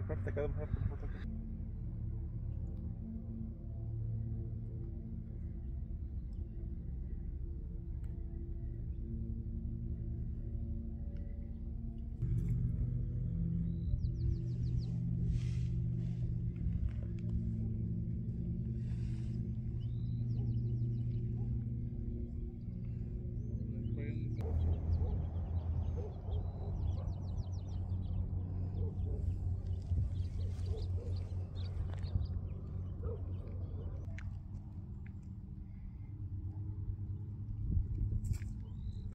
parte acá, vamos.